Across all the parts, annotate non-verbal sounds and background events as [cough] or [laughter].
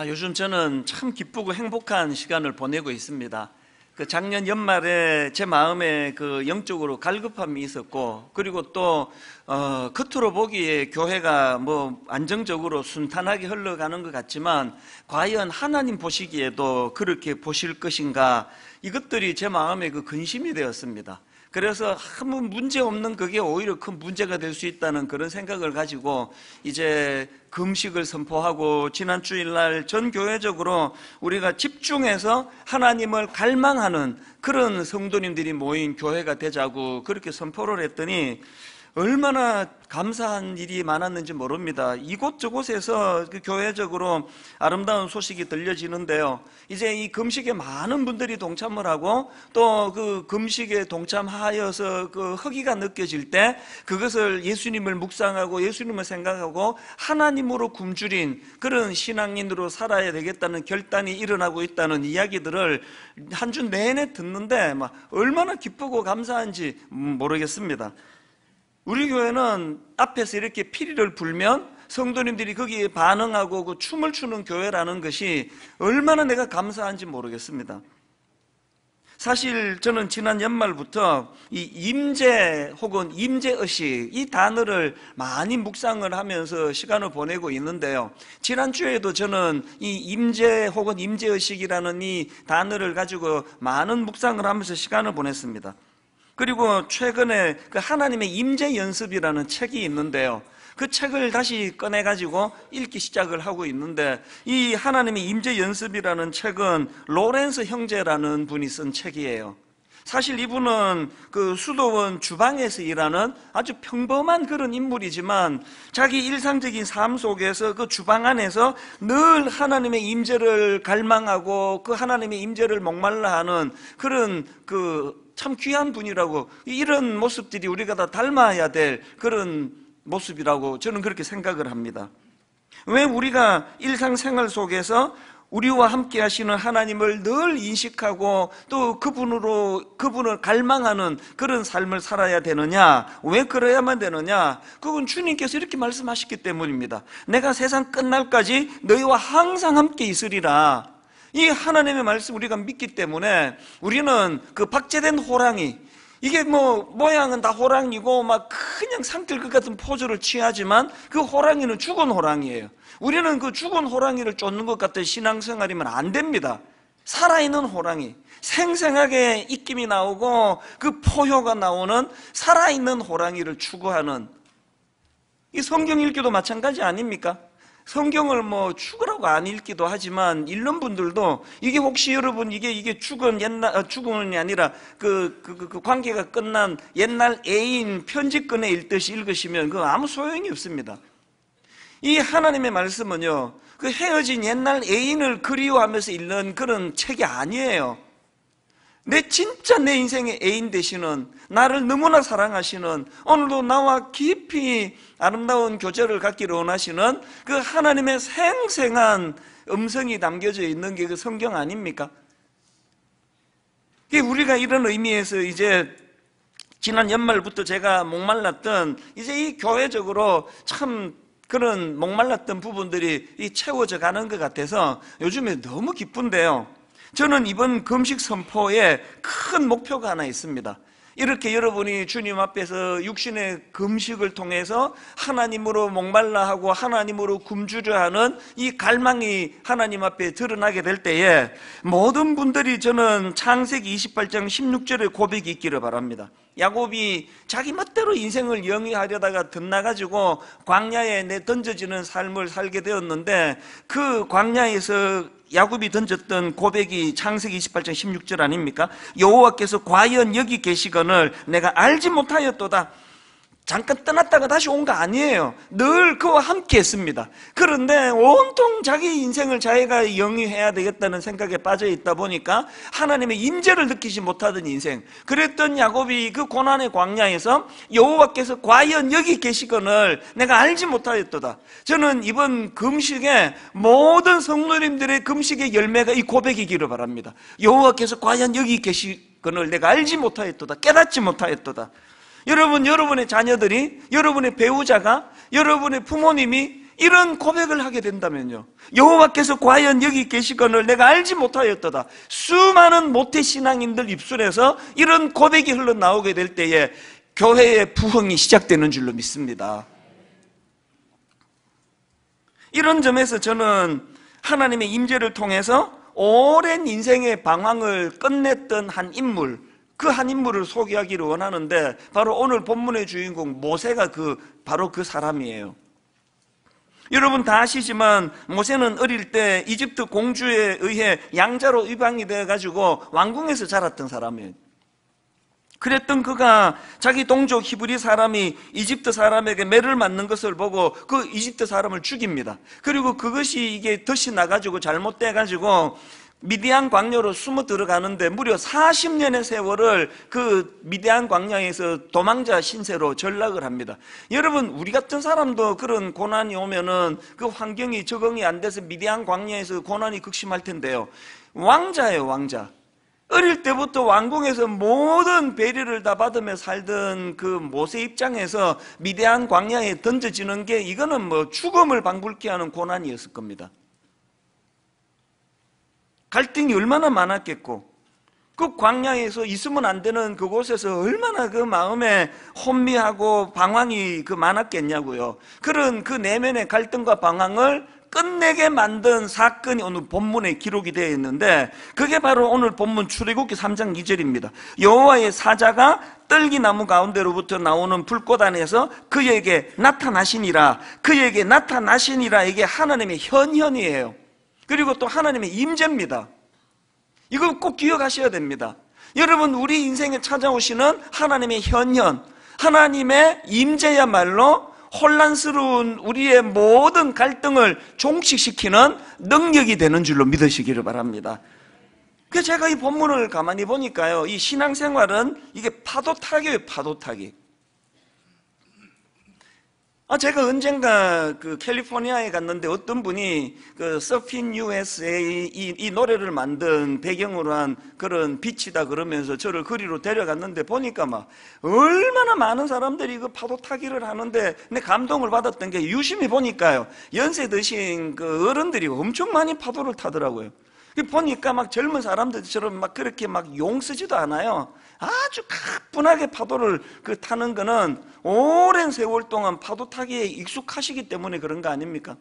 아, 요즘 저는 참 기쁘고 행복한 시간을 보내고 있습니다. 그 작년 연말에 제 마음에 그 영적으로 갈급함이 있었고 그리고 또 어, 겉으로 보기에 교회가 뭐 안정적으로 순탄하게 흘러가는 것 같지만 과연 하나님 보시기에도 그렇게 보실 것인가 이것들이 제 마음에 그 근심이 되었습니다. 그래서 아무 문제 없는 그게 오히려 큰 문제가 될 수 있다는 그런 생각을 가지고 이제 금식을 선포하고 지난 주일날 전 교회적으로 우리가 집중해서 하나님을 갈망하는 그런 성도님들이 모인 교회가 되자고 그렇게 선포를 했더니 얼마나 감사한 일이 많았는지 모릅니다. 이곳저곳에서 그 교회적으로 아름다운 소식이 들려지는데요. 이제 이 금식에 많은 분들이 동참을 하고 또 그 금식에 동참하여서 그 허기가 느껴질 때 그것을 예수님을 묵상하고 예수님을 생각하고 하나님으로 굶주린 그런 신앙인으로 살아야 되겠다는 결단이 일어나고 있다는 이야기들을 한 주 내내 듣는데 막 얼마나 기쁘고 감사한지 모르겠습니다. 우리 교회는 앞에서 이렇게 피리를 불면 성도님들이 거기에 반응하고 그 춤을 추는 교회라는 것이 얼마나 내가 감사한지 모르겠습니다. 사실 저는 지난 연말부터 이 임재 혹은 임재의식 이 단어를 많이 묵상을 하면서 시간을 보내고 있는데요. 지난주에도 저는 이 임재 혹은 임재의식이라는 이 단어를 가지고 많은 묵상을 하면서 시간을 보냈습니다. 그리고 최근에 그 하나님의 임재 연습이라는 책이 있는데요. 그 책을 다시 꺼내가지고 읽기 시작을 하고 있는데 이 하나님의 임재 연습이라는 책은 로렌스 형제라는 분이 쓴 책이에요. 사실 이분은 그 수도원 주방에서 일하는 아주 평범한 그런 인물이지만 자기 일상적인 삶 속에서 그 주방 안에서 늘 하나님의 임재를 갈망하고 그 하나님의 임재를 목말라 하는 그런 그 참 귀한 분이라고 이런 모습들이 우리가 다 닮아야 될 그런 모습이라고 저는 그렇게 생각을 합니다. 왜 우리가 일상생활 속에서 우리와 함께 하시는 하나님을 늘 인식하고 또 그분으로 그분을 갈망하는 그런 삶을 살아야 되느냐? 왜 그래야만 되느냐? 그건 주님께서 이렇게 말씀하셨기 때문입니다. 내가 세상 끝날까지 너희와 항상 함께 있으리라. 이 하나님의 말씀 우리가 믿기 때문에 우리는 그 박제된 호랑이 이게 뭐 모양은 다 호랑이고 막 그냥 상틀 것 같은 포즈를 취하지만 그 호랑이는 죽은 호랑이에요. 우리는 그 죽은 호랑이를 쫓는 것 같은 신앙생활이면 안 됩니다. 살아있는 호랑이, 생생하게 입김이 나오고 그 포효가 나오는 살아있는 호랑이를 추구하는 이 성경 읽기도 마찬가지 아닙니까? 성경을 뭐 죽으라고 안 읽기도 하지만 읽는 분들도 이게 혹시 여러분 이게 이게 죽은 옛날 어, 죽음이 아니라 그, 그, 그, 그 관계가 끝난 옛날 애인 편지권에 읽듯이 읽으시면 그 아무 소용이 없습니다. 이 하나님의 말씀은요 그 헤어진 옛날 애인을 그리워하면서 읽는 그런 책이 아니에요. 내 진짜 내 인생의 애인 되시는 나를 너무나 사랑하시는 오늘도 나와 깊이 아름다운 교제를 갖기를 원하시는 그 하나님의 생생한 음성이 담겨져 있는 게 그 성경 아닙니까? 우리가 이런 의미에서 이제 지난 연말부터 제가 목말랐던 이제 이 교회적으로 참 그런 목말랐던 부분들이 채워져 가는 것 같아서 요즘에 너무 기쁜데요. 저는 이번 금식 선포에 큰 목표가 하나 있습니다. 이렇게 여러분이 주님 앞에서 육신의 금식을 통해서 하나님으로 목말라 하고 하나님으로 굶주려 하는 이 갈망이 하나님 앞에 드러나게 될 때에 모든 분들이 저는 창세기 28장 16절의 고백이 있기를 바랍니다. 야곱이 자기 멋대로 인생을 영위하려다가 덧나가지고 광야에 내 던져지는 삶을 살게 되었는데 그 광야에서 야곱이 던졌던 고백이 창세기 28장 16절 아닙니까? 여호와께서 과연 여기 계시거늘 내가 알지 못하였도다. 잠깐 떠났다가 다시 온 거 아니에요. 늘 그와 함께 했습니다. 그런데 온통 자기 인생을 자기가 영위해야 되겠다는 생각에 빠져 있다 보니까 하나님의 임재를 느끼지 못하던 인생. 그랬던 야곱이 그 고난의 광야에서 여호와께서 과연 여기 계시거늘 내가 알지 못하였도다. 저는 이번 금식에 모든 성도님들의 금식의 열매가 이 고백이기를 바랍니다. 여호와께서 과연 여기 계시거늘 내가 알지 못하였도다. 깨닫지 못하였도다. 여러분, 여러분의 자녀들이, 여러분의 배우자가, 여러분의 부모님이 이런 고백을 하게 된다면요. 여호와께서 과연 여기 계시거늘 내가 알지 못하였도다. 수많은 모태 신앙인들 입술에서 이런 고백이 흘러나오게 될 때에 교회의 부흥이 시작되는 줄로 믿습니다. 이런 점에서 저는 하나님의 임재를 통해서 오랜 인생의 방황을 끝냈던 한 인물, 그 한 인물을 소개하기를 원하는데 바로 오늘 본문의 주인공 모세가 그 바로 그 사람이에요. 여러분 다 아시지만 모세는 어릴 때 이집트 공주에 의해 양자로 입양이 되어 가지고 왕궁에서 자랐던 사람이에요. 그랬던 그가 자기 동족 히브리 사람이 이집트 사람에게 매를 맞는 것을 보고 그 이집트 사람을 죽입니다. 그리고 그것이 이게 덫이 나가지고 잘못돼 가지고 미디안 광야로 숨어 들어가는데 무려 40년의 세월을 그 미디안 광야에서 도망자 신세로 전락을 합니다. 여러분 우리 같은 사람도 그런 고난이 오면은 그 환경이 적응이 안 돼서 미디안 광야에서 고난이 극심할 텐데요. 왕자예요, 왕자. 어릴 때부터 왕궁에서 모든 배려를 다 받으며 살던 그 모세 입장에서 미대한 광야에 던져지는 게 이거는 뭐 죽음을 방불케 하는 고난이었을 겁니다. 갈등이 얼마나 많았겠고 그 광야에서 있으면 안 되는 그곳에서 얼마나 그 마음에 혼미하고 방황이 그 많았겠냐고요. 그런 그 내면의 갈등과 방황을 끝내게 만든 사건이 오늘 본문에 기록이 되어 있는데 그게 바로 오늘 본문 출애굽기 3장 2절입니다. 여호와의 사자가 떨기나무 가운데로부터 나오는 불꽃 안에서 그에게 나타나시니라 그에게 나타나시니라 이게 하나님의 현현이에요. 그리고 또 하나님의 임재입니다. 이걸 꼭 기억하셔야 됩니다. 여러분 우리 인생에 찾아오시는 하나님의 현현, 하나님의 임재야말로 혼란스러운 우리의 모든 갈등을 종식시키는 능력이 되는 줄로 믿으시기를 바랍니다. 그 제가 이 본문을 가만히 보니까요, 이 신앙생활은 이게 파도 타기예요, 파도 타기. 아, 제가 언젠가 그 캘리포니아에 갔는데 어떤 분이 그 서핀 USA 이, 이 노래를 만든 배경으로 한 그런 빛이다 그러면서 저를 거리로 데려갔는데 보니까 막 얼마나 많은 사람들이 그 파도 타기를 하는데 내 감동을 받았던 게 유심히 보니까요. 연세 드신 그 어른들이 엄청 많이 파도를 타더라고요. 보니까 막 젊은 사람들처럼 막 그렇게 막 용 쓰지도 않아요. 아주 가뿐하게 파도를 그 타는 거는 오랜 세월 동안 파도 타기에 익숙하시기 때문에 그런 거 아닙니까?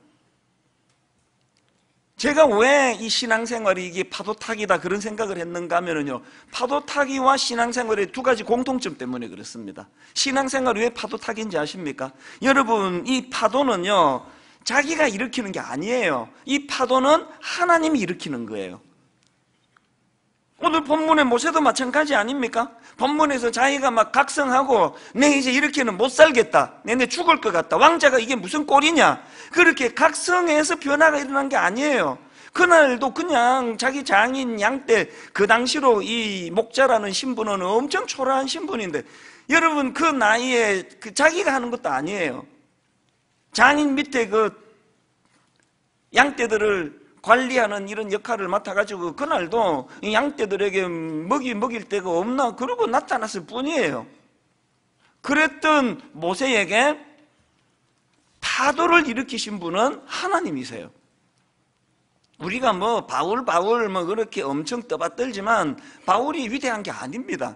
제가 왜 이 신앙생활이 이게 파도 타기다 그런 생각을 했는가 하면요. 파도 타기와 신앙생활의 두 가지 공통점 때문에 그렇습니다. 신앙생활이 왜 파도 타기인지 아십니까? 여러분, 이 파도는요, 자기가 일으키는 게 아니에요. 이 파도는 하나님이 일으키는 거예요. 오늘 본문의 모세도 마찬가지 아닙니까? 본문에서 자기가 막 각성하고 내 이제 이렇게는 못 살겠다. 내내 죽을 것 같다. 왕자가 이게 무슨 꼴이냐? 그렇게 각성해서 변화가 일어난 게 아니에요. 그날도 그냥 자기 장인 양때그 당시로 이 목자라는 신분은 엄청 초라한 신분인데 여러분 그 나이에 그 자기가 하는 것도 아니에요. 장인 밑에 그 양떼들을 관리하는 이런 역할을 맡아가지고 그날도 양떼들에게 먹이 먹일 데가 없나 그러고 나타났을 뿐이에요. 그랬던 모세에게 파도를 일으키신 분은 하나님이세요. 우리가 뭐 바울 바울 뭐 그렇게 엄청 떠받들지만 바울이 위대한 게 아닙니다.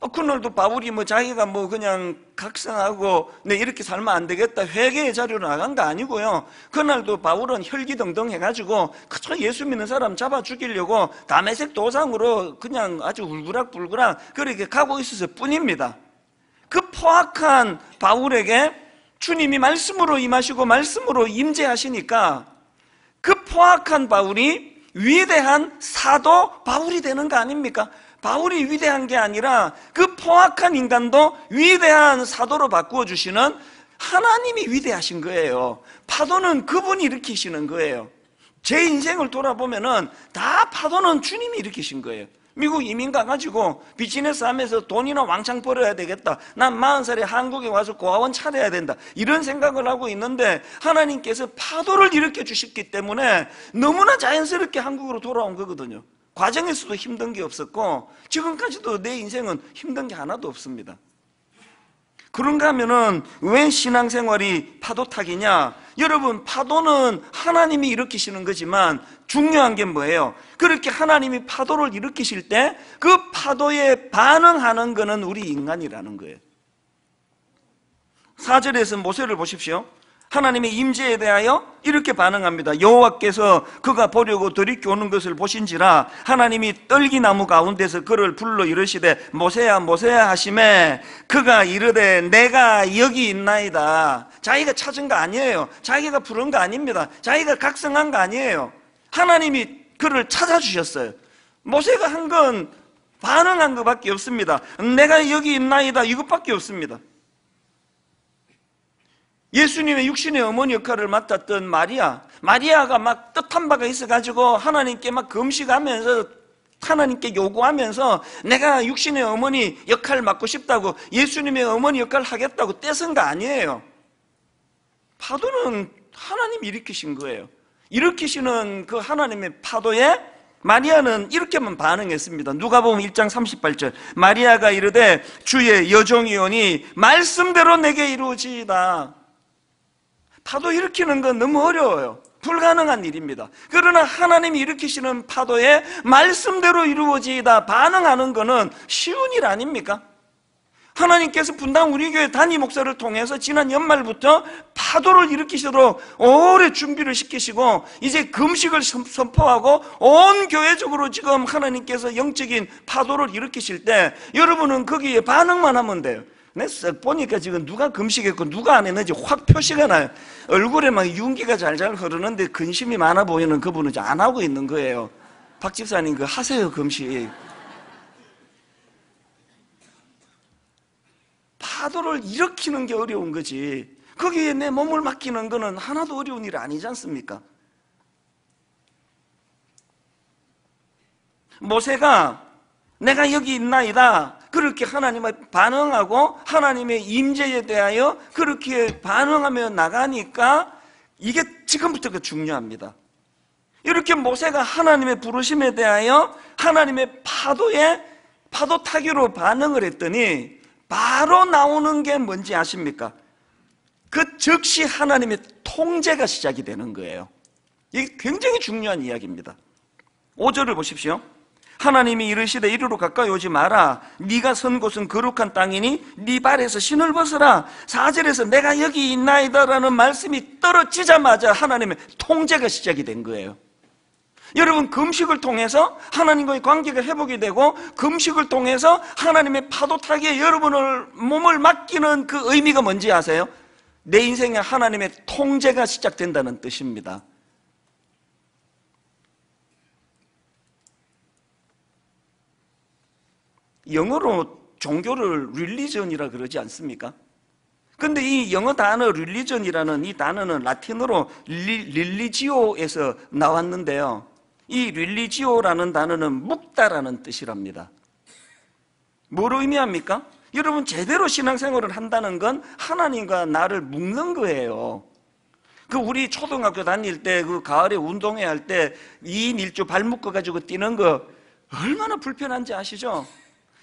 어, 그날도 바울이 뭐 자기가 뭐 그냥 각성하고 네 이렇게 살면 안 되겠다 회개의 자리로 나간 거 아니고요. 그날도 바울은 혈기등등 해가지고 그저 예수 믿는 사람 잡아 죽이려고 담에색 도상으로 그냥 아주 울그락불그락 그렇게 가고 있었을 뿐입니다. 그 포악한 바울에게 주님이 말씀으로 임하시고 말씀으로 임재하시니까 그 포악한 바울이 위대한 사도 바울이 되는 거 아닙니까? 바울이 위대한 게 아니라 그 포악한 인간도 위대한 사도로 바꾸어 주시는 하나님이 위대하신 거예요. 파도는 그분이 일으키시는 거예요. 제 인생을 돌아보면은 다 파도는 주님이 일으키신 거예요. 미국 이민 가가지고 비즈니스 하면서 돈이나 왕창 벌어야 되겠다. 난 40살에 한국에 와서 고아원 차려야 된다. 이런 생각을 하고 있는데 하나님께서 파도를 일으켜 주셨기 때문에 너무나 자연스럽게 한국으로 돌아온 거거든요. 과정에서도 힘든 게 없었고 지금까지도 내 인생은 힘든 게 하나도 없습니다. 그런가 하면은 왜 신앙생활이 파도 타기냐? 여러분, 파도는 하나님이 일으키시는 거지만 중요한 게 뭐예요? 그렇게 하나님이 파도를 일으키실 때 그 파도에 반응하는 거는 우리 인간이라는 거예요. 사절에서 모세를 보십시오. 하나님의 임재에 대하여 이렇게 반응합니다. 여호와께서 그가 보려고 들이켜 오는 것을 보신지라 하나님이 떨기나무 가운데서 그를 불러 이르시되 모세야 모세야 하심에 그가 이르되 내가 여기 있나이다. 자기가 찾은 거 아니에요. 자기가 부른 거 아닙니다. 자기가 각성한 거 아니에요. 하나님이 그를 찾아주셨어요. 모세가 한 건 반응한 것밖에 없습니다. 내가 여기 있나이다. 이것밖에 없습니다. 예수님의 육신의 어머니 역할을 맡았던 마리아, 마리아가 막 뜻한 바가 있어가지고 하나님께 막 금식하면서 하나님께 요구하면서 내가 육신의 어머니 역할을 맡고 싶다고 예수님의 어머니 역할을 하겠다고 떼쓴 거 아니에요. 파도는 하나님 일으키신 거예요. 일으키시는 그 하나님의 파도에 마리아는 이렇게만 반응했습니다. 누가 보면 1장 38절. 마리아가 이르되 주의 여종이오니 말씀대로 내게 이루어지이다. 파도 일으키는 건 너무 어려워요. 불가능한 일입니다. 그러나 하나님이 일으키시는 파도에 말씀대로 이루어지다 반응하는 것은 쉬운 일 아닙니까? 하나님께서 분당 우리 교회 단임 목사를 통해서 지난 연말부터 파도를 일으키시도록 오래 준비를 시키시고 이제 금식을 선포하고 온 교회적으로 지금 하나님께서 영적인 파도를 일으키실 때 여러분은 거기에 반응만 하면 돼요. 내쓱 보니까 지금 누가 금식했고 누가 안 했는지 확 표시가 나요. 얼굴에 막 윤기가 잘잘 흐르는데 근심이 많아 보이는 그분은 안 하고 있는 거예요. 박 집사님 그 하세요 금식. 파도를 일으키는 게 어려운 거지. 거기에 내 몸을 맡기는 거는 하나도 어려운 일 아니지 않습니까? 모세가 내가 여기 있나이다. 그렇게 하나님을 반응하고 하나님의 임재에 대하여 그렇게 반응하며 나가니까 이게 지금부터가 중요합니다. 이렇게 모세가 하나님의 부르심에 대하여 하나님의 파도에 파도 타기로 반응을 했더니 바로 나오는 게 뭔지 아십니까? 그 즉시 하나님의 통제가 시작이 되는 거예요. 이게 굉장히 중요한 이야기입니다. 5절을 보십시오. 하나님이 이르시되 이리로 가까이 오지 마라. 네가 선 곳은 거룩한 땅이니 네 발에서 신을 벗어라. 4절에서 내가 여기 있나이다라는 말씀이 떨어지자마자 하나님의 통제가 시작이 된 거예요. 여러분 금식을 통해서 하나님과의 관계가 회복이 되고 금식을 통해서 하나님의 파도 타기에 여러분을 몸을 맡기는 그 의미가 뭔지 아세요? 내 인생에 하나님의 통제가 시작된다는 뜻입니다 영어로 종교를 religion이라 그러지 않습니까? 근데 이 영어 단어 religion이라는 이 단어는 라틴어로 리, religio에서 나왔는데요. 이 religio라는 단어는 묶다라는 뜻이랍니다. 뭘 의미합니까? 여러분 제대로 신앙생활을 한다는 건 하나님과 나를 묶는 거예요. 그 우리 초등학교 다닐 때 그 가을에 운동회 할 때 2인 1조 발 묶어 가지고 뛰는 거 얼마나 불편한지 아시죠?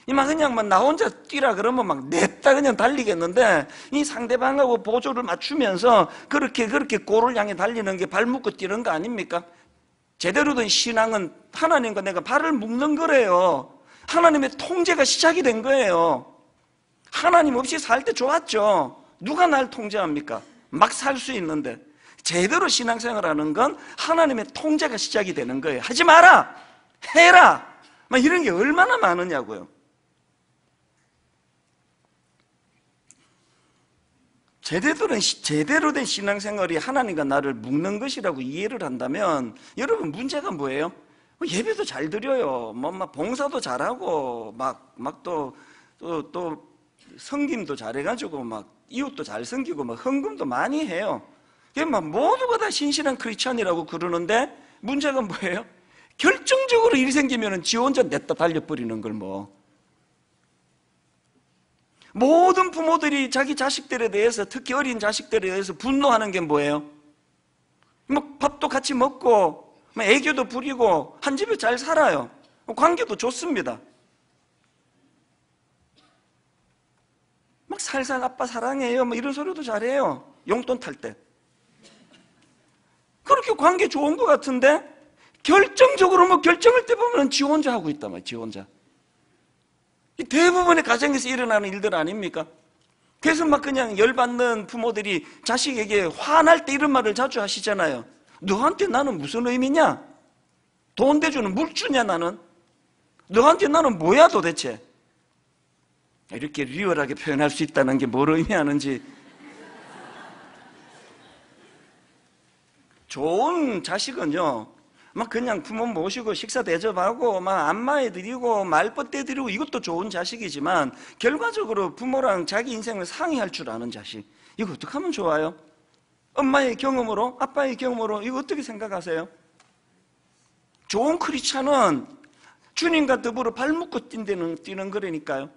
이만 그냥 막 나 혼자 뛰라 그러면 막 냅다 그냥 달리겠는데 이 상대방하고 보조를 맞추면서 그렇게 그렇게 골을 향해 달리는 게 발 묶고 뛰는 거 아닙니까? 제대로 된 신앙은 하나님과 내가 발을 묶는 거래요. 하나님의 통제가 시작이 된 거예요. 하나님 없이 살 때 좋았죠. 누가 날 통제합니까? 막 살 수 있는데 제대로 신앙생활 하는 건 하나님의 통제가 시작이 되는 거예요. 하지 마라! 해라! 막 이런 게 얼마나 많으냐고요. 제대로 된, 제대로 된 신앙생활이 하나님과 나를 묶는 것이라고 이해를 한다면 여러분 문제가 뭐예요? 뭐 예배도 잘 드려요. 뭐, 막 봉사도 잘하고, 막, 막 또, 또, 또, 성김도 잘해가지고, 막, 이웃도 잘 섬기고, 막, 헌금도 많이 해요. 막 모두가 다 신실한 크리스천이라고 그러는데, 문제가 뭐예요? 결정적으로 일이 생기면 지 혼자 냈다 달려버리는 걸 뭐. 모든 부모들이 자기 자식들에 대해서 특히 어린 자식들에 대해서 분노하는 게 뭐예요? 뭐 밥도 같이 먹고 뭐 애교도 부리고 한 집에 잘 살아요. 관계도 좋습니다. 막 살살 아빠 사랑해요. 뭐 이런 소리도 잘해요. 용돈 탈 때. 그렇게 관계 좋은 것 같은데 결정적으로 뭐 결정할 때 보면 지 혼자 하고 있단 말이에요. 지 혼자. 이 대부분의 가정에서 일어나는 일들 아닙니까? 그래서 막 그냥 열받는 부모들이 자식에게 화날 때 이런 말을 자주 하시잖아요. 너한테 나는 무슨 의미냐? 돈 대주는 물주냐 나는? 너한테 나는 뭐야 도대체? 이렇게 리얼하게 표현할 수 있다는 게 뭘 의미하는지 좋은 자식은요 막 그냥 부모 모시고 식사 대접하고 막 안마해 드리고 말벗대 드리고 이것도 좋은 자식이지만 결과적으로 부모랑 자기 인생을 상의할 줄 아는 자식 이거 어떻게 하면 좋아요? 엄마의 경험으로 아빠의 경험으로 이거 어떻게 생각하세요? 좋은 크리스찬은 주님과 더불어 발 묶고 뛴다는, 뛰는 거라니까요.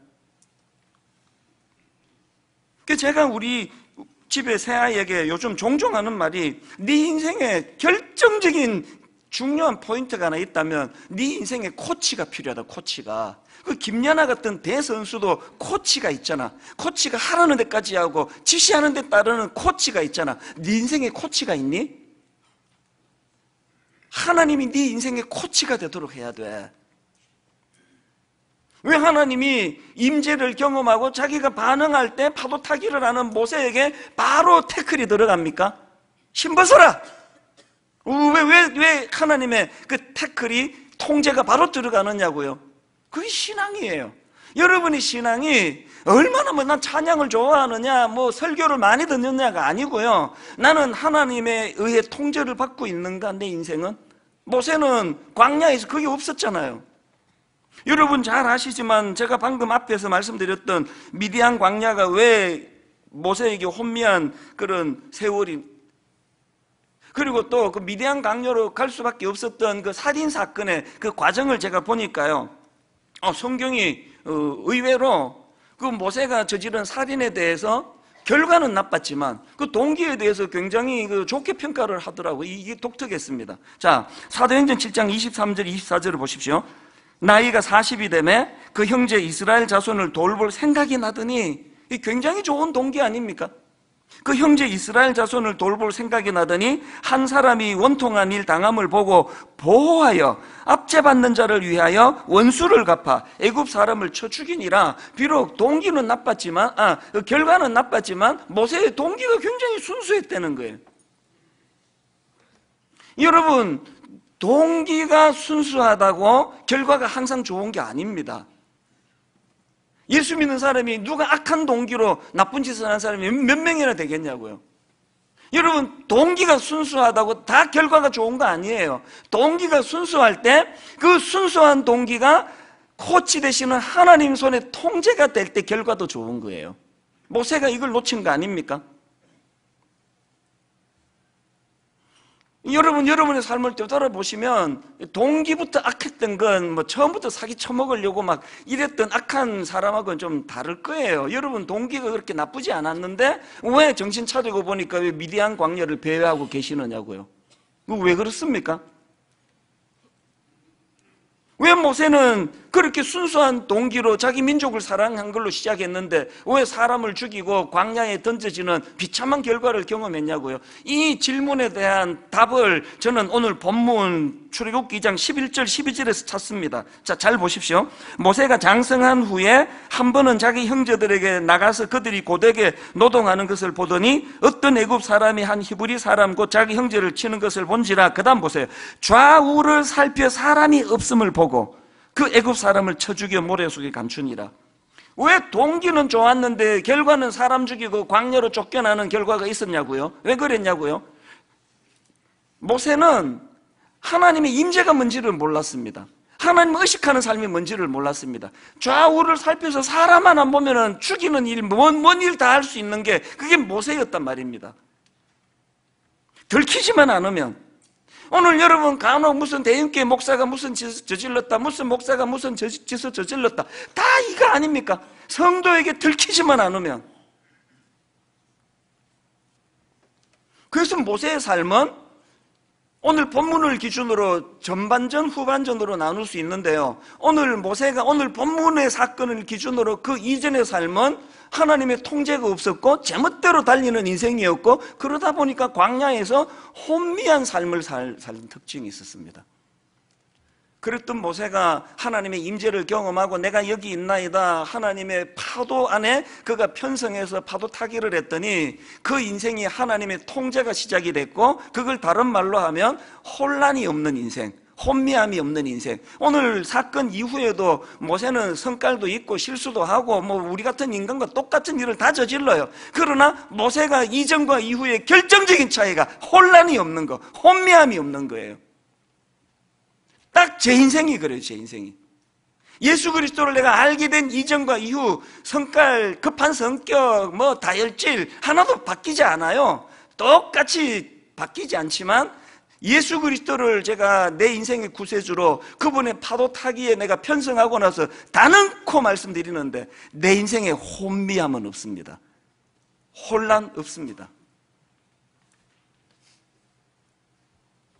그 제가 우리 집에 새아이에게 요즘 종종 하는 말이 네 인생의 결정적인 중요한 포인트가 하나 있다면 네 인생에 코치가 필요하다 코치가 그 김연아 같은 대선수도 코치가 있잖아 코치가 하라는 데까지 하고 지시하는 데 따르는 코치가 있잖아 네 인생에 코치가 있니? 하나님이 네 인생의 코치가 되도록 해야 돼 왜 하나님이 임재를 경험하고 자기가 반응할 때 파도 타기를 하는 모세에게 바로 태클이 들어갑니까? 신벗어라! 왜, 왜, 왜 하나님의 그 태클이 통제가 바로 들어가느냐고요? 그게 신앙이에요. 여러분의 신앙이 얼마나 뭐 난 찬양을 좋아하느냐, 뭐 설교를 많이 듣느냐가 아니고요. 나는 하나님에 의해 통제를 받고 있는가, 내 인생은? 모세는 광야에서 그게 없었잖아요. 여러분 잘 아시지만 제가 방금 앞에서 말씀드렸던 미디안 광야가 왜 모세에게 혼미한 그런 세월이 그리고 또 그 미디안 강요로 갈 수밖에 없었던 그 살인 사건의 그 과정을 제가 보니까요. 어, 성경이 어, 의외로 그 모세가 저지른 살인에 대해서 결과는 나빴지만 그 동기에 대해서 굉장히 그 좋게 평가를 하더라고요. 이게 독특했습니다. 자, 사도행전 7장 23절, 24절을 보십시오. 나이가 40이 되매 그 형제 이스라엘 자손을 돌볼 생각이 나더니 이 굉장히 좋은 동기 아닙니까? 그 형제 이스라엘 자손을 돌볼 생각이 나더니 한 사람이 원통한 일 당함을 보고 보호하여 압제받는 자를 위하여 원수를 갚아 애굽 사람을 쳐 죽이니라 비록 동기는 나빴지만 아그 결과는 나빴지만 모세의 동기가 굉장히 순수했다는 거예요. 여러분 동기가 순수하다고 결과가 항상 좋은 게 아닙니다. 예수 믿는 사람이 누가 악한 동기로 나쁜 짓을 하는 사람이 몇 명이나 되겠냐고요. 여러분, 동기가 순수하다고 다 결과가 좋은 거 아니에요. 동기가 순수할 때 그 순수한 동기가 코치 되시는 하나님 손에 통제가 될 때 결과도 좋은 거예요. 모세가 이걸 놓친 거 아닙니까? 여러분, 여러분의 삶을 되돌아보시면 동기부터 악했던 건 뭐 처음부터 사기 쳐먹으려고 막 이랬던 악한 사람하고는 좀 다를 거예요. 여러분 동기가 그렇게 나쁘지 않았는데 왜 정신 차리고 보니까 왜 미디안 광야를 배회하고 계시느냐고요. 왜 그렇습니까? 왜 모세는 그렇게 순수한 동기로 자기 민족을 사랑한 걸로 시작했는데 왜 사람을 죽이고 광야에 던져지는 비참한 결과를 경험했냐고요? 이 질문에 대한 답을 저는 오늘 본문 출애굽기 2장 11절 12절에서 찾습니다. 자, 잘 보십시오. 모세가 장성한 후에 한 번은 자기 형제들에게 나가서 그들이 고되게 노동하는 것을 보더니 어떤 애굽 사람이 한 히브리 사람 곧 자기 형제를 치는 것을 본지라 그다음 보세요. 좌우를 살펴 사람이 없음을 보고 그 애굽 사람을 쳐 죽여 모래 속에 감추니라. 왜 동기는 좋았는데 결과는 사람 죽이고 광야로 쫓겨나는 결과가 있었냐고요? 왜 그랬냐고요? 모세는 하나님의 임재가 뭔지를 몰랐습니다. 하나님 의식하는 삶이 뭔지를 몰랐습니다. 좌우를 살펴서 사람 하나 보면은 죽이는 일, 뭔, 뭔 일 다 할 수 있는 게 그게 모세였단 말입니다. 들키지만 않으면 오늘 여러분 간혹 무슨 대인교회 목사가 무슨 짓을 저질렀다 무슨 목사가 무슨 짓을 저질렀다 다 이거 아닙니까? 성도에게 들키지만 않으면 그래서 모세의 삶은 오늘 본문을 기준으로 전반전, 후반전으로 나눌 수 있는데요. 오늘 모세가 오늘 본문의 사건을 기준으로 그 이전의 삶은 하나님의 통제가 없었고 제멋대로 달리는 인생이었고 그러다 보니까 광야에서 혼미한 삶을 살, 사는 특징이 있었습니다. 그랬던 모세가 하나님의 임재를 경험하고 내가 여기 있나이다 하나님의 파도 안에 그가 편성해서 파도 타기를 했더니 그 인생이 하나님의 통제가 시작이 됐고 그걸 다른 말로 하면 혼란이 없는 인생 혼미함이 없는 인생. 오늘 사건 이후에도 모세는 성깔도 있고 실수도 하고 뭐 우리 같은 인간과 똑같은 일을 다 저질러요. 그러나 모세가 이전과 이후에 결정적인 차이가 혼란이 없는 거, 혼미함이 없는 거예요. 딱 제 인생이 그래요, 제 인생이. 예수 그리스도를 내가 알게 된 이전과 이후 성깔, 급한 성격, 뭐 다혈질 하나도 바뀌지 않아요. 똑같이 바뀌지 않지만 예수 그리스도를 제가 내 인생의 구세주로 그분의 파도 타기에 내가 편성하고 나서 단언코 말씀드리는데 내 인생에 혼미함은 없습니다. 혼란 없습니다.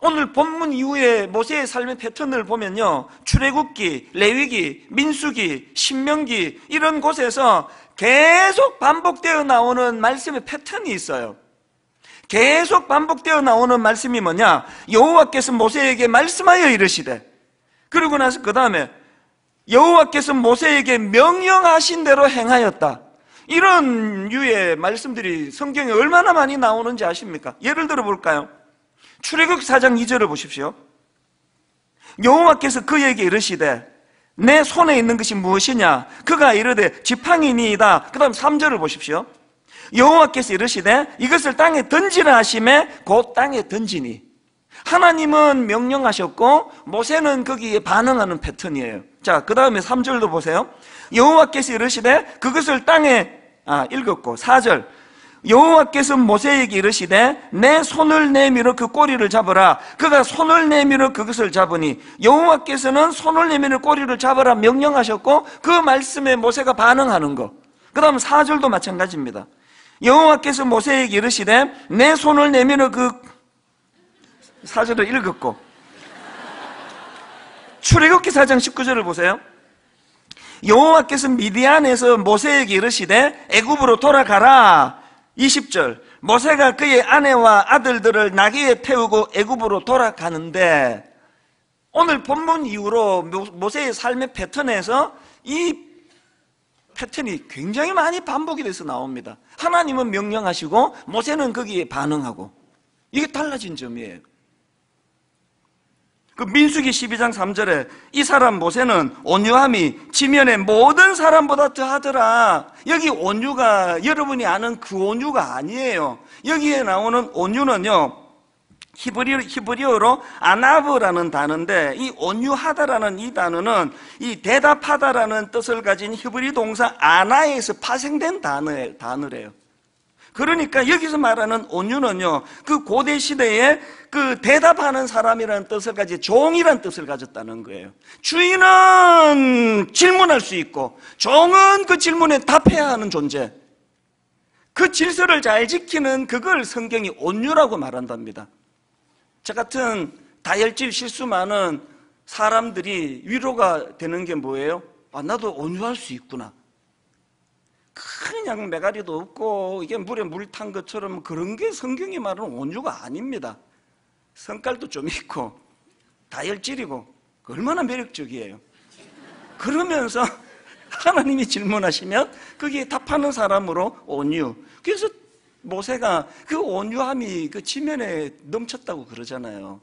오늘 본문 이후에 모세의 삶의 패턴을 보면요. 출애굽기, 레위기, 민수기, 신명기 이런 곳에서 계속 반복되어 나오는 말씀의 패턴이 있어요. 계속 반복되어 나오는 말씀이 뭐냐? 여호와께서 모세에게 말씀하여 이르시되 그러고 나서 그 다음에 여호와께서 모세에게 명령하신 대로 행하였다. 이런 유의 말씀들이 성경에 얼마나 많이 나오는지 아십니까? 예를 들어 볼까요? 출애굽 4장 2절을 보십시오. 여호와께서 그에게 이르시되 내 손에 있는 것이 무엇이냐? 그가 이르되 지팡이니이다. 그 다음 3절을 보십시오. 여호와께서 이르시되 이것을 땅에 던지라 하심에 곧 땅에 던지니. 하나님은 명령하셨고 모세는 거기에 반응하는 패턴이에요. 자, 그 다음에 3절도 보세요. 여호와께서 이르시되 그것을 땅에 아, 읽었고 4절. 여호와께서 모세에게 이르시되 내 손을 내밀어 그 꼬리를 잡으라. 그가 손을 내밀어 그것을 잡으니 여호와께서는 손을 내밀어 꼬리를 잡으라 명령하셨고 그 말씀에 모세가 반응하는 거그 다음 4절도 마찬가지입니다 여호와께서 모세에게 이르시되 내 손을 내밀어 그 사절을 읽었고 출애굽기 4장 19절을 보세요. 여호와께서 미디안에서 모세에게 이르시되 애굽으로 돌아가라. 20절. 모세가 그의 아내와 아들들을 나귀에 태우고 애굽으로 돌아가는데 오늘 본문 이후로 모세의 삶의 패턴에서 이 패턴이 굉장히 많이 반복이 돼서 나옵니다. 하나님은 명령하시고 모세는 거기에 반응하고 이게 달라진 점이에요. 그 민수기 12장 3절에 이 사람 모세는 온유함이 지면의 모든 사람보다 더하더라. 여기 온유가 여러분이 아는 그 온유가 아니에요. 여기에 나오는 온유는요. 히브리어, 히브리어로 아나브라는 단어인데 이 온유하다라는 이 단어는 이 대답하다라는 뜻을 가진 히브리 동사 아나에서 파생된 단어, 단어래요. 그러니까 여기서 말하는 온유는요, 그 고대 시대에 그 대답하는 사람이라는 뜻을 가지 종이란 뜻을 가졌다는 거예요. 주인은 질문할 수 있고, 종은 그 질문에 답해야 하는 존재. 그 질서를 잘 지키는 그걸 성경이 온유라고 말한답니다. 저 같은 다혈질 실수 많은 사람들이 위로가 되는 게 뭐예요? 아, 나도 온유할 수 있구나. 그냥 메가리도 없고 이게 물에 물 탄 것처럼 그런 게 성경이 말하는 온유가 아닙니다. 성깔도 좀 있고 다혈질이고 얼마나 매력적이에요. 그러면서 [laughs] 하나님이 질문하시면 거기에 답하는 사람으로 온유. 그래서 모세가 그 온유함이 그 지면에 넘쳤다고 그러잖아요.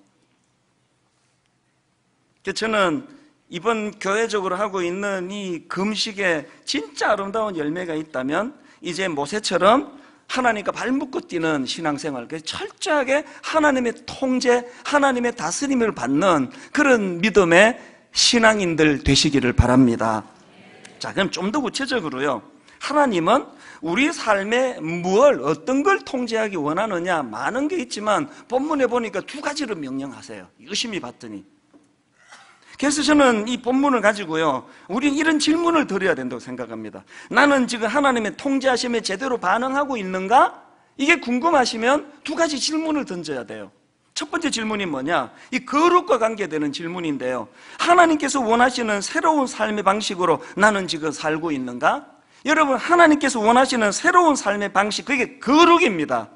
저는 이번 교회적으로 하고 있는 이 금식에 진짜 아름다운 열매가 있다면 이제 모세처럼 하나님과 발묶고 뛰는 신앙생활, 그 철저하게 하나님의 통제, 하나님의 다스림을 받는 그런 믿음의 신앙인들 되시기를 바랍니다. 자, 그럼 좀 더 구체적으로요. 하나님은 우리 삶에 무엇, 어떤 걸 통제하기 원하느냐 많은 게 있지만 본문에 보니까 두 가지를 명령하세요. 유심히 봤더니. 그래서 저는 이 본문을 가지고요, 우리 이런 질문을 드려야 된다고 생각합니다. 나는 지금 하나님의 통제하심에 제대로 반응하고 있는가? 이게 궁금하시면 두 가지 질문을 던져야 돼요. 첫 번째 질문이 뭐냐? 이 거룩과 관계되는 질문인데요. 하나님께서 원하시는 새로운 삶의 방식으로 나는 지금 살고 있는가? 여러분, 하나님께서 원하시는 새로운 삶의 방식, 그게 거룩입니다.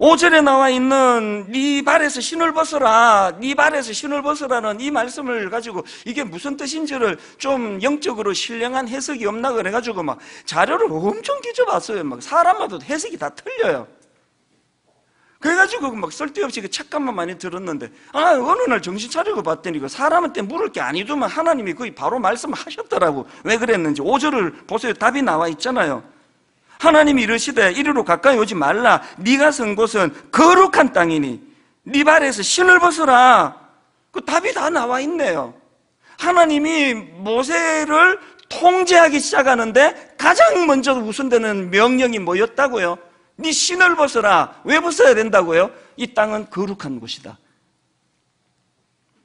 5절에 나와 있는 네 발에서 신을 벗어라 네 발에서 신을 벗어라는 이 말씀을 가지고 이게 무슨 뜻인지를 좀 영적으로 신령한 해석이 없나 그래가지고 막 자료를 엄청 뒤져봤어요 막 사람마다 해석이 다 틀려요 그래가지고 막 쓸데없이 그 책감만 많이 들었는데 아 어느 날 정신 차리고 봤더니 그 사람한테 물을 게 아니더만 하나님이 거의 바로 말씀하셨더라고. 왜 그랬는지. 5절을 보세요. 답이 나와 있잖아요. 하나님이 이르시되 이리로 가까이 오지 말라. 네가 선 곳은 거룩한 땅이니 네 발에서 신을 벗어라. 그 답이 다 나와 있네요. 하나님이 모세를 통제하기 시작하는데 가장 먼저 우선되는 명령이 뭐였다고요? 네 신을 벗어라. 왜 벗어야 된다고요? 이 땅은 거룩한 곳이다.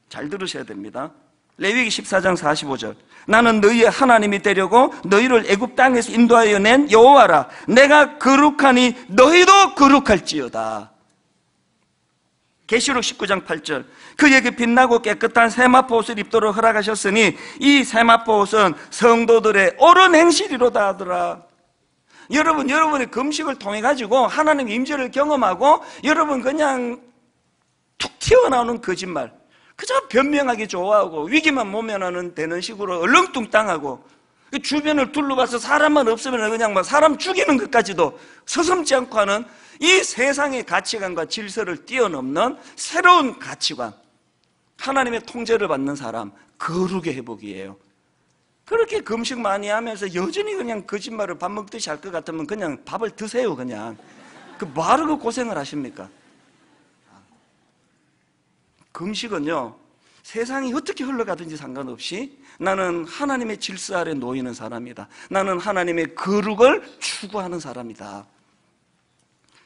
잘 들으셔야 됩니다. 레위기 14장 45절. 나는 너희의 하나님이 되려고 너희를 애굽 땅에서 인도하여 낸 여호와라. 내가 거룩하니 너희도 거룩할지어다. 계시록 19장 8절. 그에게 빛나고 깨끗한 세마포 옷을 입도록 허락하셨으니 이 세마포 옷은 성도들의 옳은 행실이로다 하더라 여러분 여러분의 금식을 통해 가지고 하나님 임재를 경험하고 여러분 그냥 툭 튀어나오는 거짓말. 그저 변명하기 좋아하고 위기만 모면하는 되는 식으로 얼렁뚱땅하고 그 주변을 둘러봐서 사람만 없으면 그냥 막 사람 죽이는 것까지도 서슴지 않고 하는 이 세상의 가치관과 질서를 뛰어넘는 새로운 가치관. 하나님의 통제를 받는 사람 거룩의 회복이에요 그렇게 금식 많이 하면서 여전히 그냥 거짓말을 밥 먹듯이 할 것 같으면 그냥 밥을 드세요 그냥 그 뭐하러 그 고생을 하십니까 금식은요, 세상이 어떻게 흘러가든지 상관없이 나는 하나님의 질서 아래 놓이는 사람이다. 나는 하나님의 거룩을 추구하는 사람이다.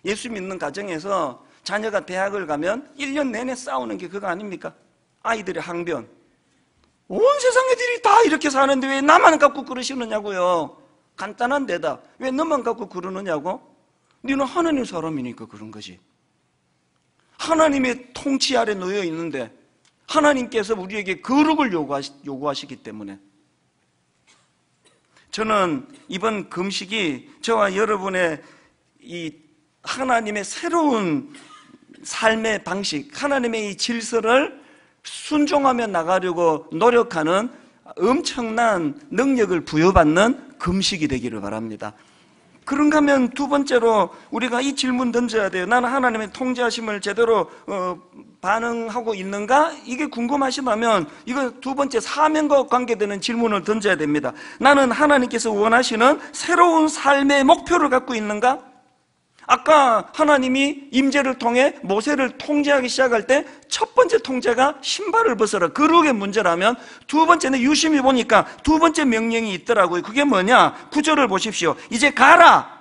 예수 믿는 가정에서 자녀가 대학을 가면 1년 내내 싸우는 게 그거 아닙니까? 아이들의 항변. 온 세상 애들이 다 이렇게 사는데 왜 나만 갖고 그러시느냐고요. 간단한 대답. 왜 너만 갖고 그러느냐고? 너는 하나님 사람이니까 그런 거지. 하나님의 통치 아래 놓여 있는데 하나님께서 우리에게 거룩을 요구하시, 기 때문에 저는 이번 금식이 저와 여러분의 이 하나님의 새로운 삶의 방식, 하나님의 이 질서를 순종하며 나가려고 노력하는 엄청난 능력을 부여받는 금식이 되기를 바랍니다. 그런가 하면 두 번째로 우리가 이 질문 던져야 돼요. 나는 하나님의 통제하심을 제대로 어, 반응하고 있는가? 이게 궁금하시다면 이거 두 번째 사명과 관계되는 질문을 던져야 됩니다. 나는 하나님께서 원하시는 새로운 삶의 목표를 갖고 있는가? 아까 하나님이 임재를 통해 모세를 통제하기 시작할 때 첫 번째 통제가 신발을 벗어라. 거룩의 문제라면 두 번째는 유심히 보니까 두 번째 명령이 있더라고요. 그게 뭐냐? 구절을 보십시오. 이제 가라!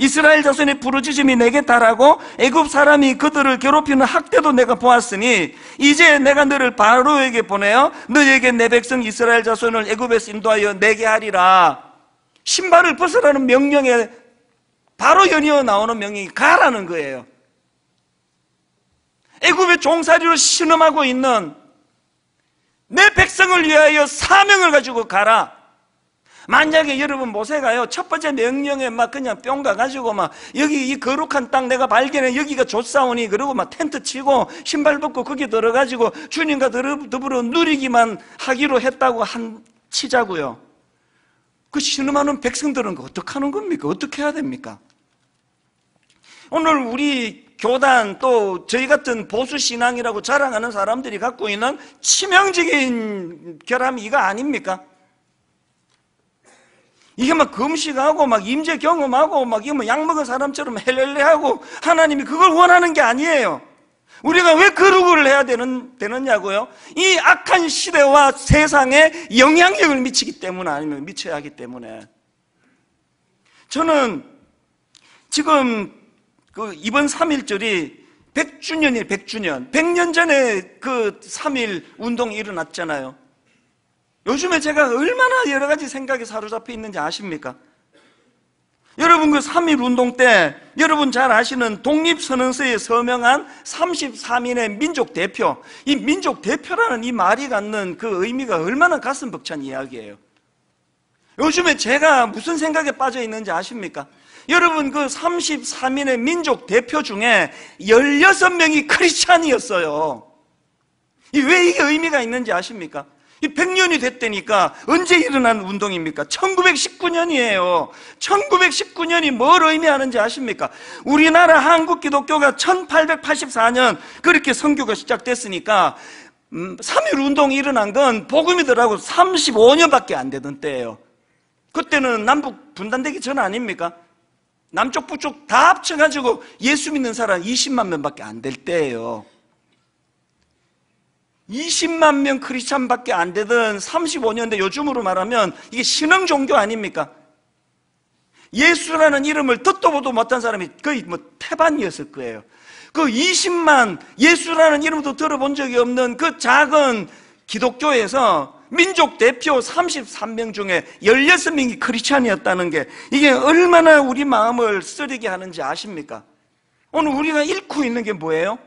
이스라엘 자손의 부르짖음이 내게 달하고 애굽 사람이 그들을 괴롭히는 학대도 내가 보았으니 이제 내가 너를 바로에게 보내어 너에게 내 백성 이스라엘 자손을 애굽에서 인도하여 내게 하리라. 신발을 벗으라는 명령에 바로 연이어 나오는 명령이 가라는 거예요. 애굽의 종살이로 신음하고 있는 내 백성을 위하여 사명을 가지고 가라. 만약에 여러분 모세가요 첫 번째 명령에 막 그냥 뿅 가가지고 막 여기 이 거룩한 땅 내가 발견해 여기가 좋사오니 그러고 막 텐트 치고 신발 벗고 거기 들어가지고 주님과 더불어 누리기만 하기로 했다고 한 치자고요. 그 신음하는 백성들은 어떻게 하는 겁니까? 어떻게 해야 됩니까? 오늘 우리 교단 또 저희 같은 보수 신앙이라고 자랑하는 사람들이 갖고 있는 치명적인 결함이 이거 아닙니까? 이게 막 금식하고 막 임재 경험하고 막 이거 뭐약 먹은 사람처럼 헬렐레하고 하나님이 그걸 원하는 게 아니에요. 우리가 왜 거룩을 해야 되는, 되느냐고요? 이 악한 시대와 세상에 영향력을 미치기 때문 아니면 미쳐야 하기 때문에. 저는 지금 그 이번 3일절이 100주년이에요, 100주년. 100년 전에 그 3일 운동이 일어났잖아요. 요즘에 제가 얼마나 여러 가지 생각에 사로잡혀 있는지 아십니까? 여러분 그 3.1 운동 때 여러분 잘 아시는 독립선언서에 서명한 33인의 민족 대표 이 민족 대표라는 이 말이 갖는 그 의미가 얼마나 가슴 벅찬 이야기예요 요즘에 제가 무슨 생각에 빠져 있는지 아십니까? 여러분 그 33인의 민족 대표 중에 16명이 크리스찬이었어요 왜 이게 의미가 있는지 아십니까? 이 100년이 됐다니까 언제 일어난 운동입니까? 1919년이에요. 1919년이 뭘 의미하는지 아십니까? 우리나라 한국 기독교가 1884년 그렇게 선교가 시작됐으니까 3.1 음, 운동이 일어난 건 복음이더라고 35년밖에 안 되던 때예요. 그때는 남북 분단되기 전 아닙니까? 남쪽 북쪽 다 합쳐가지고 예수 믿는 사람 20만 명밖에 안 될 때예요. 20만 명 크리스찬밖에 안 되던 35년대 요즘으로 말하면 이게 신흥 종교 아닙니까? 예수라는 이름을 듣도 보도 못한 사람이 거의 뭐 태반이었을 거예요. 그 20만 예수라는 이름도 들어본 적이 없는 그 작은 기독교에서 민족 대표 33명 중에 16명이 크리스찬이었다는 게 이게 얼마나 우리 마음을 쓰리게 하는지 아십니까? 오늘 우리가 잃고 있는 게 뭐예요?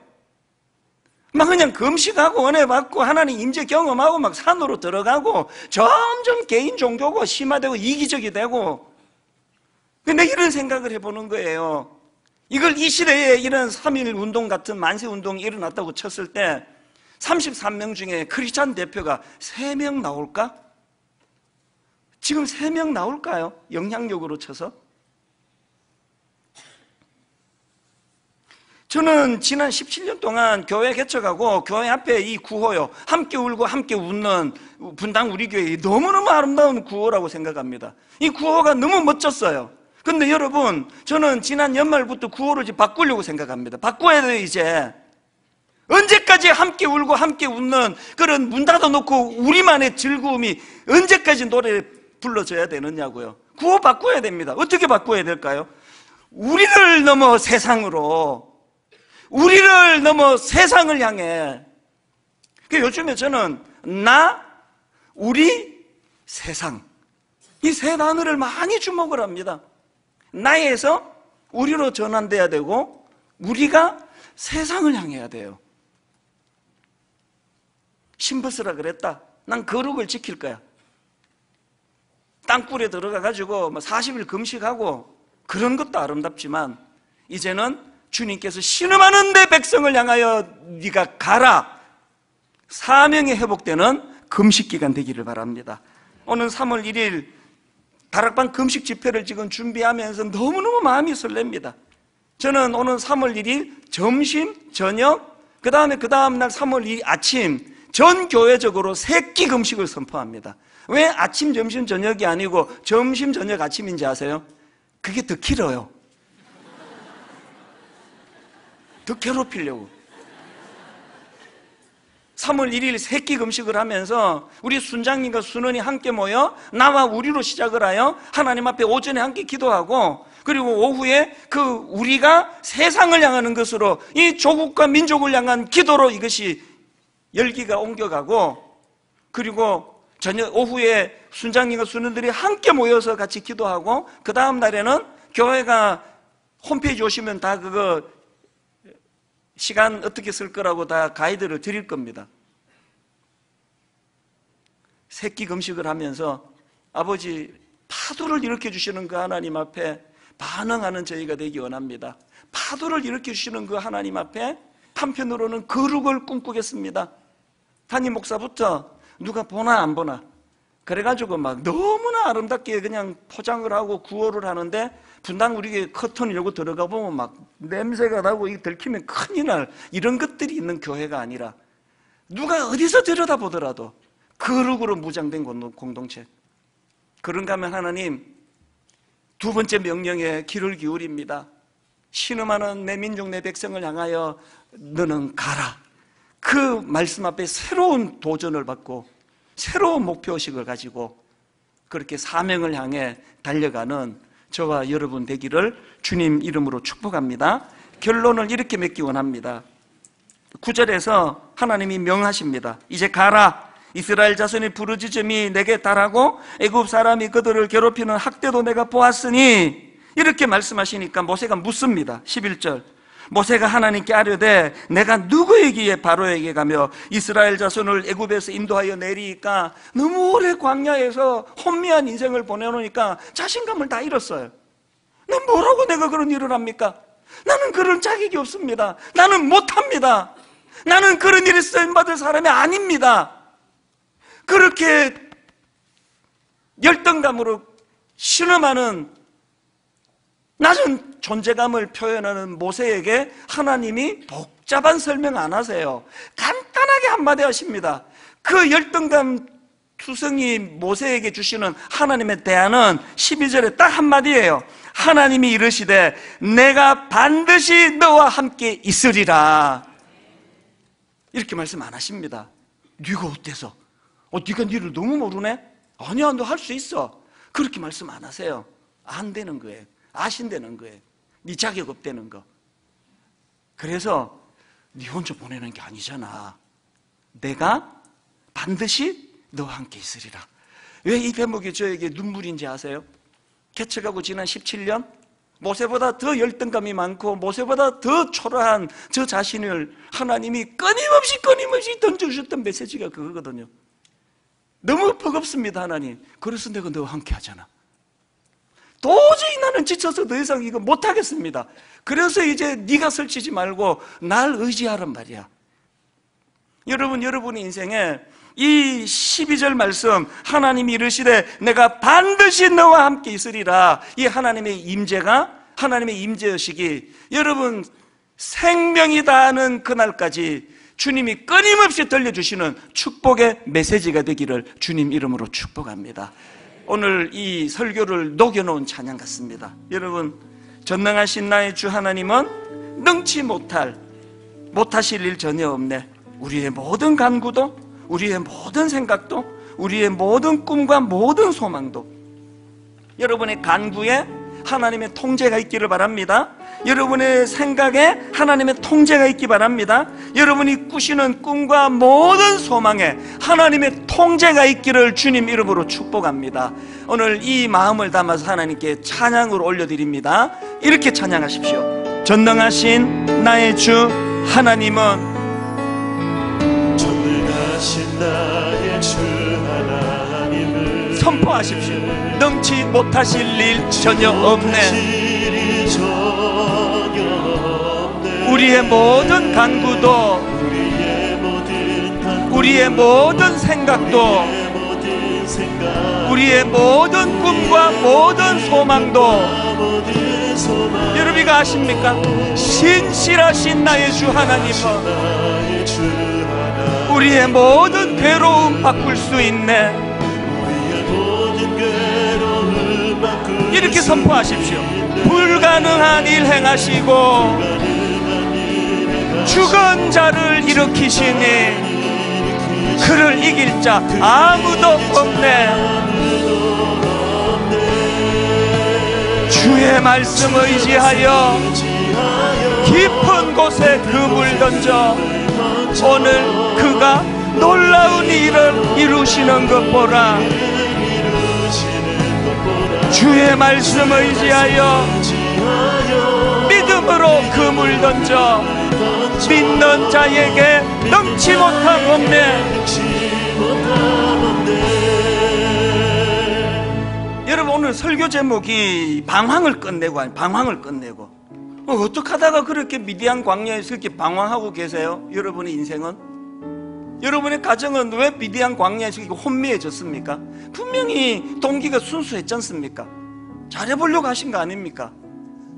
막 그냥 금식하고 은혜 받고 하나님 임재 경험하고 막 산으로 들어가고 점점 개인 종교고 심화되고 이기적이 되고 근데 이런 생각을 해보는 거예요 이걸 이 시대에 이런 3.1 운동 같은 만세 운동이 일어났다고 쳤을 때 33명 중에 크리스찬 대표가 3명 나올까? 지금 3명 나올까요? 영향력으로 쳐서? 저는 지난 17년 동안 교회 개척하고 교회 앞에 이 구호요. 함께 울고 함께 웃는 분당 우리 교회 너무너무 아름다운 구호라고 생각합니다. 이 구호가 너무 멋졌어요. 근데 여러분, 저는 지난 연말부터 구호를 바꾸려고 생각합니다. 바꿔야 돼요, 이제. 언제까지 함께 울고 함께 웃는 그런 문 닫아놓고 우리만의 즐거움이 언제까지 노래 불러줘야 되느냐고요. 구호 바꿔야 됩니다. 어떻게 바꿔야 될까요? 우리를 넘어 세상으로 우리를 넘어 세상을 향해 그 요즘에 저는 나, 우리, 세상 이 세 단어를 많이 주목을 합니다 나에서 우리로 전환돼야 되고 우리가 세상을 향해야 돼요 신버스라 그랬다. 난 거룩을 지킬 거야. 땅굴에 들어가 가지고 40일 뭐 금식하고 그런 것도 아름답지만 이제는 주님께서 신음하는 내 백성을 향하여 네가 가라. 사명이 회복되는 금식 기간 되기를 바랍니다. 오늘 3월 1일 다락방 금식 집회를 지금 준비하면서 너무너무 마음이 설렙니다. 저는 오늘 3월 1일 점심, 저녁 그 다음에 그 다음날 3월 2일 아침 전 교회적으로 세끼 금식을 선포합니다 왜 아침, 점심, 저녁이 아니고 점심, 저녁, 아침인지 아세요? 그게 더 길어요 더 괴롭히려고. 3월 1일 세끼 금식을 하면서 우리 순장님과 순원이 함께 모여 나와 우리로 시작을 하여 하나님 앞에 오전에 함께 기도하고 그리고 오후에 그 우리가 세상을 향하는 것으로 이 조국과 민족을 향한 기도로 이것이 열기가 옮겨가고 그리고 저녁 오후에 순장님과 순원들이 함께 모여서 같이 기도하고 그 다음 날에는 교회가 홈페이지 오시면 다 그거 시간 어떻게 쓸 거라고 다 가이드를 드릴 겁니다. 새끼 금식을 하면서 아버지 파도를 일으켜 주시는 그 하나님 앞에 반응하는 저희가 되기 원합니다. 파도를 일으켜 주시는 그 하나님 앞에 한편으로는 거룩을 꿈꾸겠습니다. 담임 목사부터 누가 보나 안 보나. 그래가지고 막 너무나 아름답게 그냥 포장을 하고 구호를 하는데 분당 우리 커튼 열고 들어가 보면 막 냄새가 나고 이 들키면 큰일 날 이런 것들이 있는 교회가 아니라 누가 어디서 들여다보더라도 거룩으로 무장된 공동체. 그런가 하면 하나님 두 번째 명령에 귀를 기울입니다. 신음하는 내 민족 내 백성을 향하여 너는 가라 그 말씀 앞에 새로운 도전을 받고 새로운 목표의식을 가지고 그렇게 사명을 향해 달려가는 저와 여러분 되기를 주님 이름으로 축복합니다. 결론을 이렇게 맺기 원합니다. 9절에서 하나님이 명하십니다. 이제 가라. 이스라엘 자손의 부르짖음이 내게 달하고 애굽 사람이 그들을 괴롭히는 학대도 내가 보았으니 이렇게 말씀하시니까 모세가 묻습니다. 11절. 모세가 하나님께 아뢰되 내가 누구에게 바로에게 가며 이스라엘 자손을 애굽에서 인도하여 내리니까 너무 오래 광야에서 혼미한 인생을 보내놓으니까 자신감을 다 잃었어요. 난 뭐라고 내가 그런 일을 합니까? 나는 그런 자격이 없습니다. 나는 못합니다. 나는 그런 일에 쓰임받을 사람이 아닙니다. 그렇게 열등감으로 신음하는 낮은 존재감을 표현하는 모세에게 하나님이 복잡한 설명 안 하세요. 간단하게 한마디 하십니다. 그 열등감 투성이 모세에게 주시는 하나님의 대안은 12절에 딱 한마디예요. 하나님이 이르시되 내가 반드시 너와 함께 있으리라. 이렇게 말씀 안 하십니다. 네가 어때서? 어, 네가 니를 너무 모르네? 아니야, 너 할 수 있어. 그렇게 말씀 안 하세요. 안 되는 거예요. 아신다는 거예요. 네 자격 없다는 거. 그래서 네 혼자 보내는 게 아니잖아. 내가 반드시 너와 함께 있으리라. 왜 이 대목이 저에게 눈물인지 아세요? 개척하고 지난 17년 모세보다 더 열등감이 많고 모세보다 더 초라한 저 자신을 하나님이 끊임없이 끊임없이 던져주셨던 메시지가 그거거든요. 너무 버겁습니다, 하나님. 그래서 내가 너와 함께 하잖아. 도저히 나는 지쳐서 더 이상 이거 못하겠습니다. 그래서 이제 네가 설치지 말고 날 의지하란 말이야. 여러분, 여러분의 인생에 이 12절 말씀 하나님이 이르시되 내가 반드시 너와 함께 있으리라 이 하나님의 임재가 하나님의 임재의식이 여러분 생명이 다하는 그날까지 주님이 끊임없이 들려주시는 축복의 메시지가 되기를 주님 이름으로 축복합니다 오늘 이 설교를 녹여놓은 찬양 같습니다 여러분 전능하신 나의 주 하나님은 능치 못할 못하실 일 전혀 없네 우리의 모든 간구도 우리의 모든 생각도 우리의 모든 꿈과 모든 소망도 여러분의 간구에 하나님의 통제가 있기를 바랍니다. 여러분의 생각에 하나님의 통제가 있기 바랍니다. 여러분이 꾸시는 꿈과 모든 소망에 하나님의 통제가 있기를 주님 이름으로 축복합니다. 오늘 이 마음을 담아서 하나님께 찬양을 올려드립니다. 이렇게 찬양하십시오. 전능하신 나의 주 하나님은 하신 나의 주 하나님을 선포하십시오. 능치 못하실 일 전혀 없네. 우리의 모든 간구도 우리의 모든 생각도 우리의 모든 꿈과 모든 소망도 여러분이가 아십니까? 신실하신 나의 주 하나님은 우리의 모든 괴로움 바꿀 수 있네. 이렇게 선포하십시오. 불가능한 일 행하시고 죽은 자를 일으키시니 그를 이길 자 아무도 없네. 주의 말씀 의지하여 깊은 곳에 그물 던져 오늘 그가 놀라운 일을 이루시는 것 보라 주의 말씀 의지하여 믿음으로 그물 던져 믿는 자에게 넘치 못함 없네 여러분 오늘 설교 제목이 방황을 끝내고 방황을 끝내고 어, 어떻게 하다가 그렇게 미디안 광야에서 이렇게 방황하고 계세요? 여러분의 인생은? 여러분의 가정은 왜 미디안 광야에서 이렇게 혼미해졌습니까? 분명히 동기가 순수했지 않습니까? 잘해보려고 하신 거 아닙니까?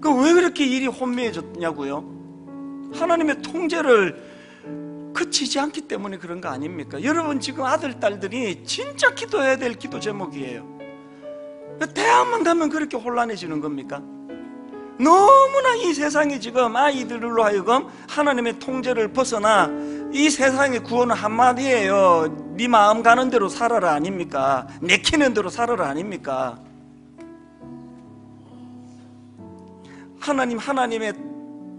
그 왜 그렇게 일이 혼미해졌냐고요? 하나님의 통제를 그치지 않기 때문에 그런 거 아닙니까? 여러분 지금 아들, 딸들이 진짜 기도해야 될 기도 제목이에요. 대학만 가면 그렇게 혼란해지는 겁니까? 너무나 이 세상이 지금 아이들로 하여금 하나님의 통제를 벗어나 이 세상의 구원은 한마디예요. 네 마음 가는 대로 살아라 아닙니까? 내키는 대로 살아라 아닙니까? 하나님 하나님의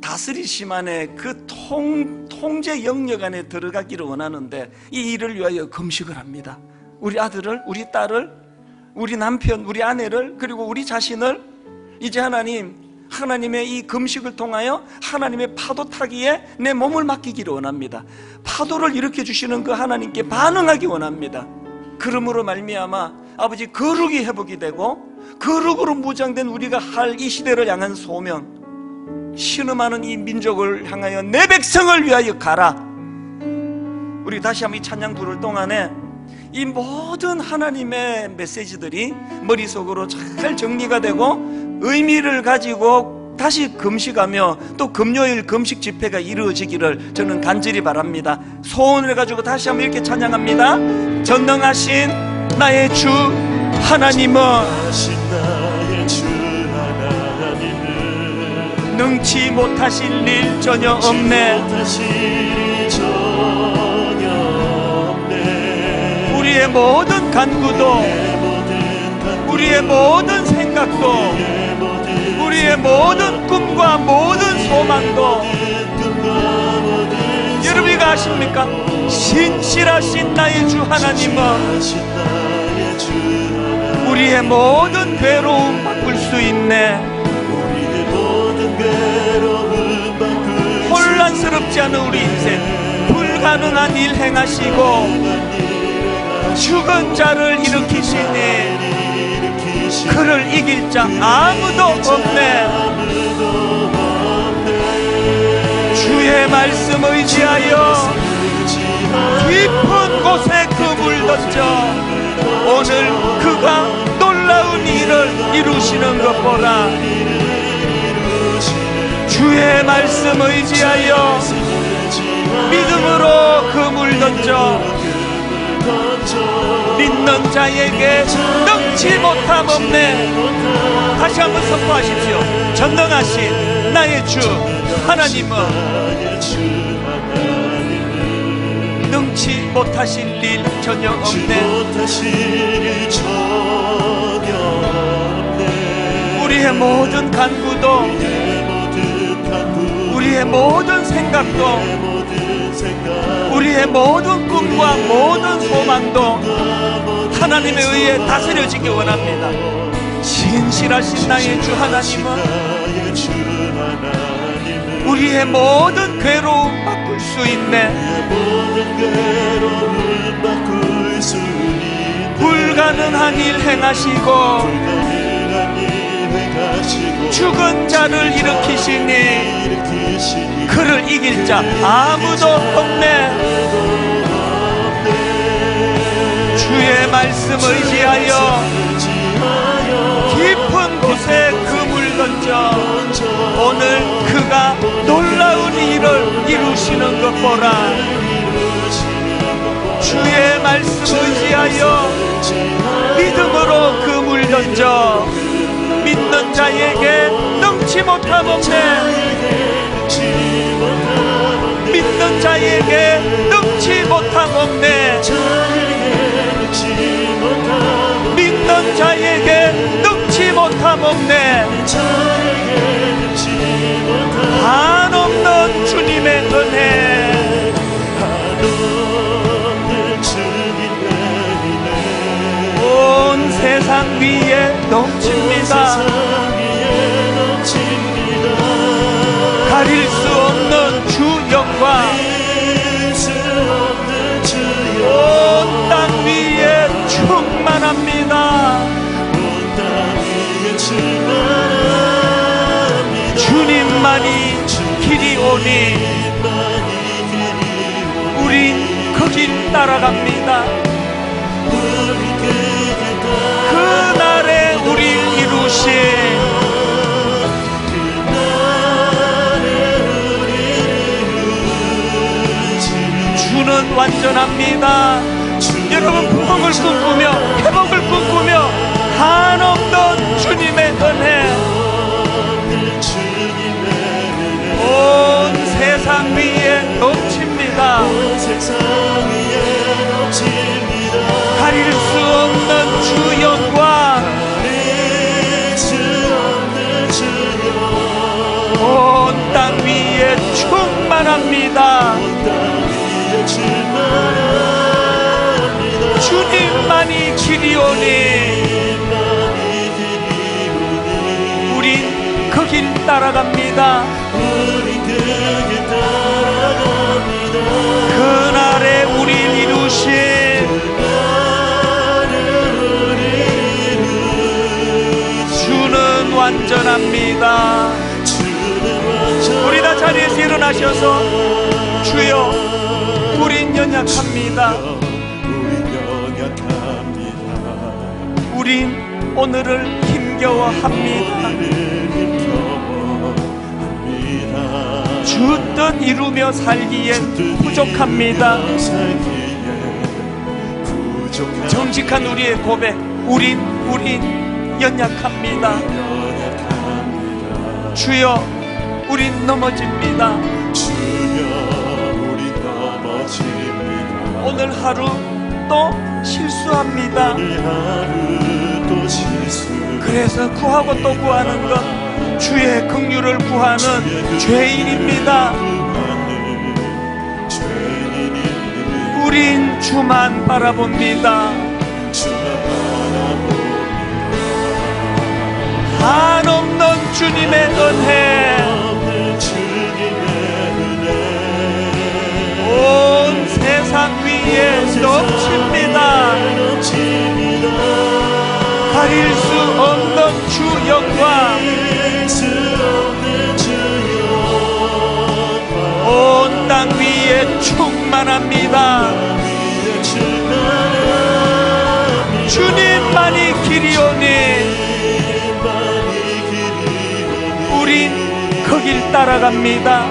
다스리심 안에 그 통, 통제 영역 안에 들어가기를 원하는데 이 일을 위하여 금식을 합니다. 우리 아들을, 우리 딸을, 우리 남편, 우리 아내를, 그리고 우리 자신을 이제 하나님 하나님의 이 금식을 통하여 하나님의 파도 타기에 내 몸을 맡기기를 원합니다. 파도를 일으켜 주시는 그 하나님께 반응하기 원합니다. 그러므로 말미암아 아버지 거룩이 회복이 되고 거룩으로 무장된 우리가 할 이 시대를 향한 소명 신음하는 이 민족을 향하여 내 백성을 위하여 가라 우리 다시 한번 이 찬양 부를 동안에 이 모든 하나님의 메시지들이 머릿속으로 잘 정리가 되고 의미를 가지고 다시 금식하며 또 금요일 금식 집회가 이루어지기를 저는 간절히 바랍니다. 소원을 가지고 다시 한번 이렇게 찬양합니다. 전능하신 나의 주 하나님은 능치 못하실 일 전혀 없네. 우리의 모든 간구도 우리의 모든 생각도 우리의 모든 꿈과 모든 소망도 여러분이 아십니까? 신실하신 나의 주 하나님은 우리의 모든 괴로움 바꿀 수 있네 혼란스럽지 않은 우리 인생. 불가능한 일 행하시고 죽은 자를 일으키시니 그를 이길 자 아무도 없네. 주의 말씀 의지하여 깊은 곳에 그물 던져 오늘 그가 놀라운 일을 이루시는 것 보라 주의 말씀 의지하여 믿음으로 그물 던져 믿는 자에게 능치 못함 없네. 다시 한번 선포하십시오. 전능하신 나의 주 하나님은 능치 못하실 일 전혀 없네. 우리의 모든 간구도 우리의 모든 생각도 우리의 모든 꿈과 모든 소망도 하나님에 의해 다스려지기 원합니다. 신실하신 나의 주 하나님은 우리의 모든 괴로움 바꿀 수 있네. 불가능한 일 행하시고 죽은 자를 일으키시니 그를 이길 자 아무도 없네. 주의 말씀 의지하여 깊은 곳에 그물 던져 오늘 그가 놀라운 일을 이루시는 것 보라. 주의 말씀 의지하여 믿음으로 그물 던져 믿는 자에게 능치 못함 없네. 믿는 자에게 능치 못함 없네. 믿는 자에게 능치 못함 없네. 한없는 주님의 은혜 세상 위에 넘칩니다. 가릴 수 없는 주 영광 온 땅 위에 충만합니다. 주님만이 길이 오니 우린 그길 따라갑니다 주는 완전합니다. 여러분 부흥을 꿈꾸며 회복을 꿈꾸며 한없는 주님의 은혜. 온 세상 위에 넘칩니다. 가릴 수 없는 주 영광. 온 땅 위에 충만합니다 주님만이 길이 오니 우린. 우리 그길 따라갑니다 그날에 우리 이루신 주는 완전합니다. 우리 다 자리에서 일어나셔서 주여 연약합니다. 우리 연약합니다 우린 오늘을 힘겨워합니다. 주 뜻 이루며 부족합니다. 살기에 부족한 정직한 우리의 고백, 우린 우린. 연약합니다 주여, 우린 넘어집니다. 오늘 하루 또 실수합니다. 그래서 구하고 또 구하는 것 주의 긍휼을 구하는 죄인입니다. 우린 주만 바라봅니다. 한없는 주님의 은혜, 위에 넘칩니다. 가릴 수 없는 주 영광, 온 땅 위에 충만합니다. 주님만이 길이오니 우린 그길 따라갑니다.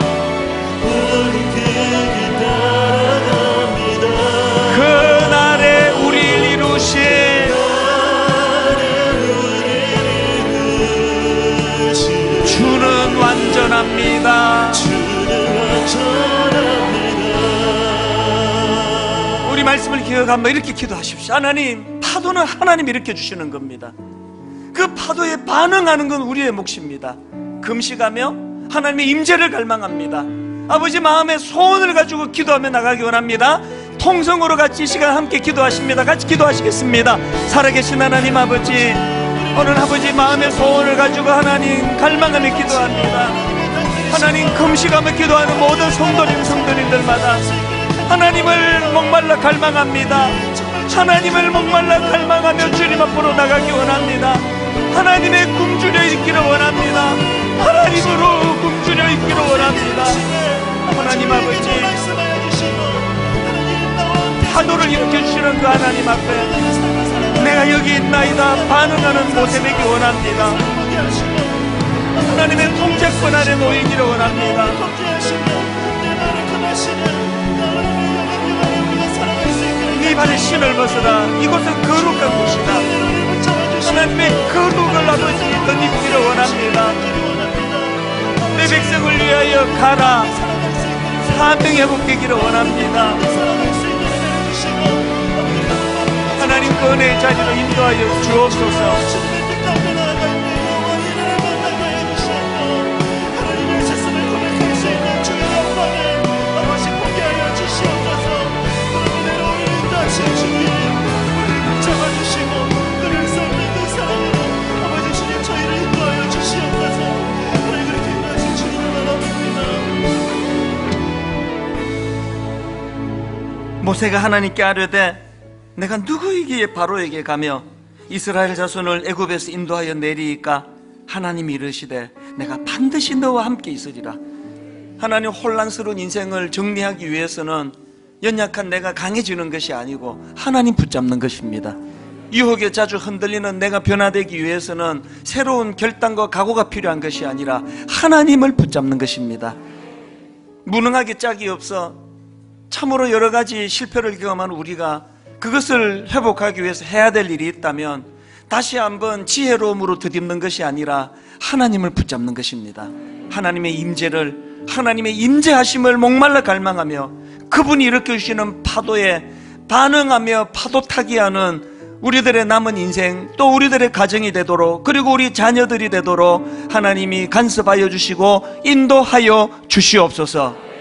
완전합니다 우리 말씀을 기억하며 이렇게 기도하십시오. 하나님, 파도는 하나님이 일으켜 주시는 겁니다. 그 파도에 반응하는 건 우리의 몫입니다. 금식하며 하나님의 임재를 갈망합니다. 아버지 마음에 소원을 가지고 기도하며 나가기 원합니다. 통성으로 같이 이 시간 함께 기도하십니다. 같이 기도하시겠습니다. 살아계신 하나님 아버지, 오늘 아버지 마음의 소원을 가지고 하나님 갈망하며 기도합니다. 하나님 금식하며 기도하는 모든 성도님 성도님들마다 하나님을 목말라 갈망합니다. 하나님을 목말라 갈망하며 주님 앞으로 나가기 원합니다. 하나님의 굶주려 있기를 원합니다. 하나님으로 굶주려 있기를 원합니다. 하나님 아버지 파도를 일으켜주시는 그 하나님 앞에 내가 여기 있나이다 반응하는 모습 되기 원합니다. 하나님의 통제권 아래 놓이기를 원합니다. 네 발에 신을 벗어라. 이곳은 거룩한 곳이다. 하나님의 거룩을 아버지 덧입기를 원합니다. 내 백성을 위하여 가라. 사명 회복되기를 원합니다. 하나님 그 은혜의 자리로 인도하여 주옵소서. 모세가 하나님께 아뢰되 내가 누구이기에 바로에게 가며 이스라엘 자손을 애굽에서 인도하여 내리이까 하나님이 이르시되 내가 반드시 너와 함께 있으리라. 하나님 혼란스러운 인생을 정리하기 위해서는 연약한 내가 강해지는 것이 아니고 하나님 붙잡는 것입니다. 유혹에 자주 흔들리는 내가 변화되기 위해서는 새로운 결단과 각오가 필요한 것이 아니라 하나님을 붙잡는 것입니다. 무능하게 짝이 없어 참으로 여러 가지 실패를 경험한 우리가 그것을 회복하기 위해서 해야 될 일이 있다면 다시 한번 지혜로움으로 드듬는 것이 아니라 하나님을 붙잡는 것입니다. 하나님의 임재를 하나님의 임재하심을 목말라 갈망하며 그분이 일으켜 주시는 파도에 반응하며 파도 타기 하는 우리들의 남은 인생 또 우리들의 가정이 되도록 그리고 우리 자녀들이 되도록 하나님이 간섭하여 주시고 인도하여 주시옵소서.